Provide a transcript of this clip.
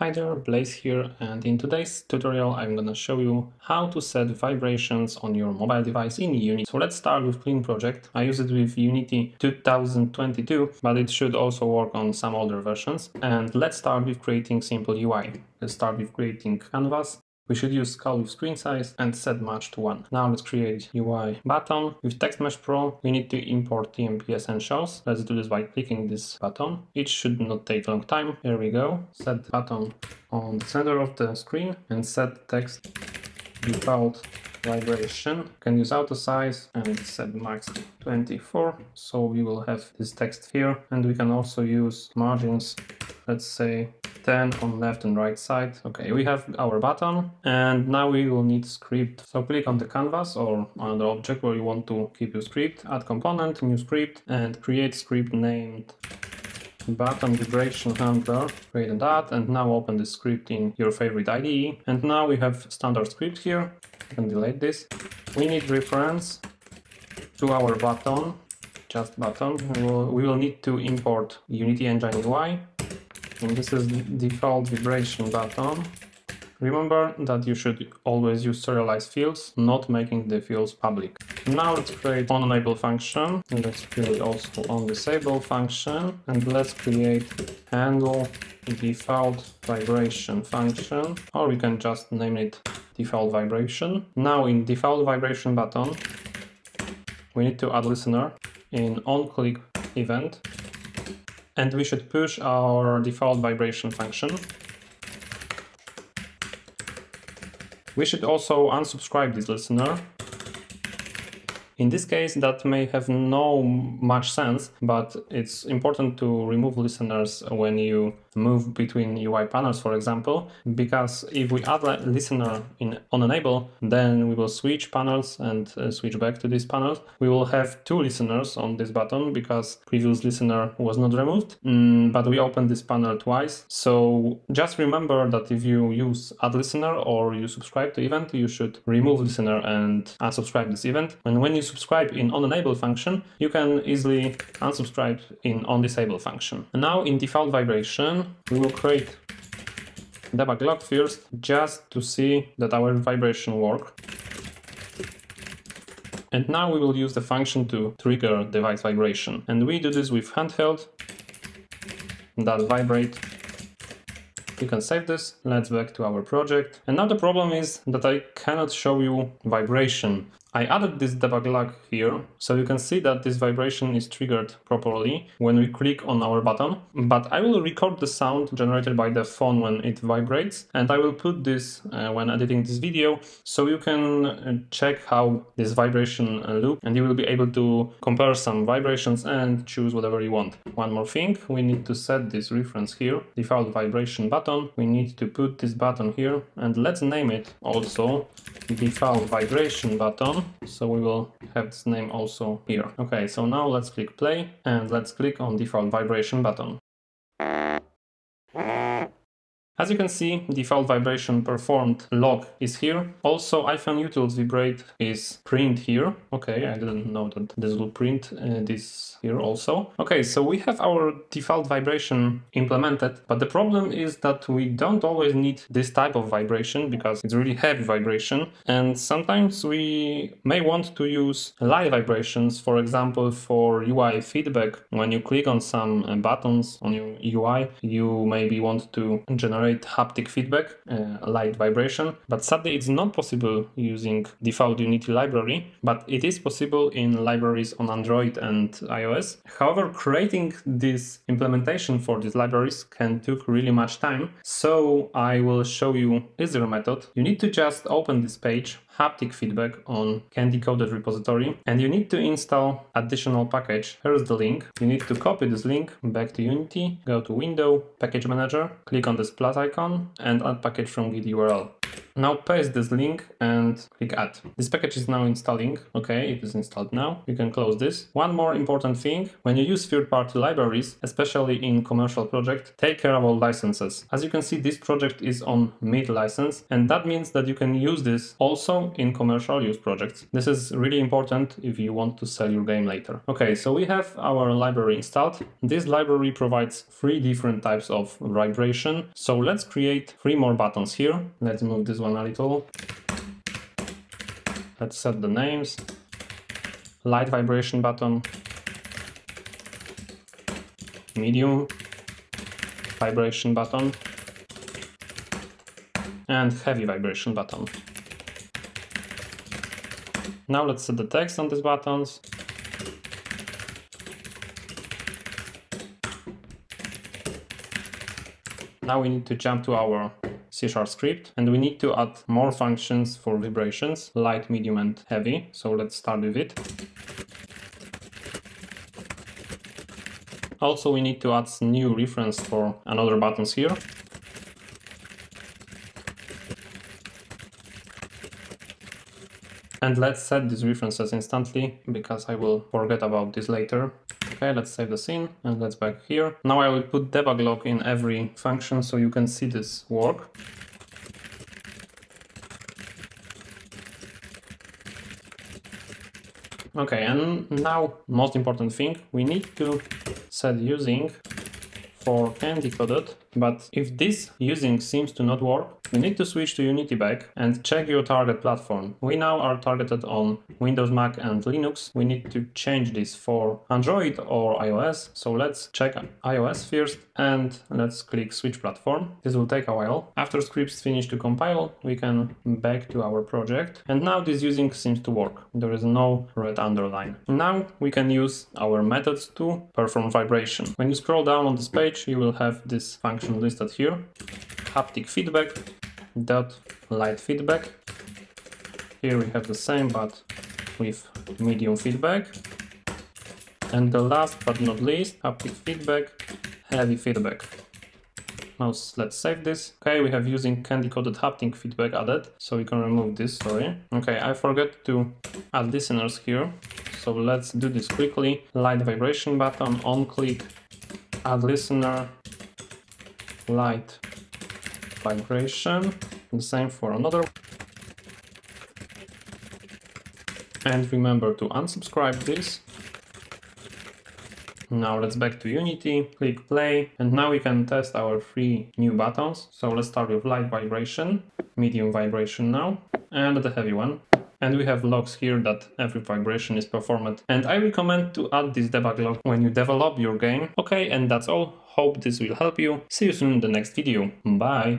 Hi there, Blaze here, and in today's tutorial I'm gonna show you how to set vibrations on your mobile device in Unity. So let's start with Clean Project. I use it with Unity 2022, but it should also work on some older versions. And let's start with creating simple UI. Let's start with creating canvas. We should use with screen size and set match to 1. Now let's create UI button. With Text Mesh Pro, we need to import TMP essentials. Let's do this by clicking this button. It should not take long time. Here we go. Set the button on the center of the screen and set text default vibration. Can use auto size and set max 24. So we will have this text here and we can also use margins, let's say 10 on left and right side. Okay, we have our button and now we will need script. So click on the canvas or on the object where you want to keep your script, add component, new script and create script named button vibration handler, create that and now open the script in your favorite IDE. And now we have standard script here. I can delete this. We need reference to our button, just button. We will, we will need to import Unity Engine UI this is the default vibration button. Remember that you should always use serialized fields, not making the fields public. Now let's create on enable function, and let's create also on disable function, and let's create handle default vibration function, or we can just name it default vibration. Now in default vibration button, we need to add listener in on click event and we should push our default vibration function. We should also unsubscribe this listener in this case, that may have no much sense, but it's important to remove listeners when you move between UI panels, for example, because if we add a listener in on enable, then we will switch panels and uh, switch back to these panels. We will have two listeners on this button because previous listener was not removed, mm, but we opened this panel twice. So just remember that if you use add listener or you subscribe to event, you should remove listener and unsubscribe this event. And when you subscribe in on enable function, you can easily unsubscribe in on disable function. Now in default vibration, we will create debug log first just to see that our vibration work. And now we will use the function to trigger device vibration. And we do this with handheld that vibrate you can save this. Let's back to our project. And now the problem is that I cannot show you vibration. I added this debug log here, so you can see that this vibration is triggered properly when we click on our button, but I will record the sound generated by the phone when it vibrates, and I will put this uh, when editing this video, so you can uh, check how this vibration uh, look, and you will be able to compare some vibrations and choose whatever you want. One more thing, we need to set this reference here, default vibration button, we need to put this button here, and let's name it also default vibration button so we will have this name also here. Okay, so now let's click play and let's click on default vibration button. As you can see, default vibration performed log is here. Also, iPhone utils vibrate is print here. Okay, I didn't know that this will print uh, this here also. Okay, so we have our default vibration implemented, but the problem is that we don't always need this type of vibration because it's really heavy vibration. And sometimes we may want to use live vibrations, for example, for UI feedback. When you click on some uh, buttons on your UI, you maybe want to generate generate haptic feedback, uh, light vibration, but sadly it's not possible using default Unity library, but it is possible in libraries on Android and iOS. However, creating this implementation for these libraries can take really much time, so I will show you easier method. You need to just open this page, haptic feedback on Candy Coded repository and you need to install additional package. Here's the link. You need to copy this link back to Unity, go to Window, Package Manager, click on this plus icon and add package from Git URL. Now paste this link and click add. This package is now installing. Okay, it is installed now. You can close this. One more important thing, when you use third-party libraries, especially in commercial project, take care about licenses. As you can see, this project is on MIT license, and that means that you can use this also in commercial use projects. This is really important if you want to sell your game later. Okay, so we have our library installed. This library provides three different types of vibration. So let's create three more buttons here. Let's move this one a little. Let's set the names. Light vibration button. Medium vibration button. And heavy vibration button. Now let's set the text on these buttons. Now we need to jump to our C sharp script and we need to add more functions for vibrations, light, medium and heavy. So let's start with it. Also we need to add new reference for another buttons here. And let's set these references instantly because I will forget about this later. Okay, let's save the scene and let's back here. Now I will put debug log in every function so you can see this work. Okay, and now most important thing, we need to set using for candy coded, but if this using seems to not work, you need to switch to Unity back and check your target platform. We now are targeted on Windows, Mac and Linux. We need to change this for Android or iOS. So let's check iOS first and let's click switch platform. This will take a while. After scripts finish to compile, we can back to our project. And now this using seems to work. There is no red underline. Now we can use our methods to perform vibration. When you scroll down on this page, you will have this function listed here. Haptic feedback dot light feedback. Here we have the same but with medium feedback. And the last but not least, haptic feedback, heavy feedback. Now let's save this. Okay, we have using candy coded haptic feedback added, so we can remove this, sorry. Okay, I forgot to add listeners here, so let's do this quickly. Light vibration button, on click, add listener, light vibration. The same for another. And remember to unsubscribe this. Now let's back to Unity, click play, and now we can test our three new buttons. So let's start with light vibration, medium vibration now, and the heavy one. And we have logs here that every vibration is performed. And I recommend to add this debug log when you develop your game. Okay, and that's all. Hope this will help you. See you soon in the next video. Bye!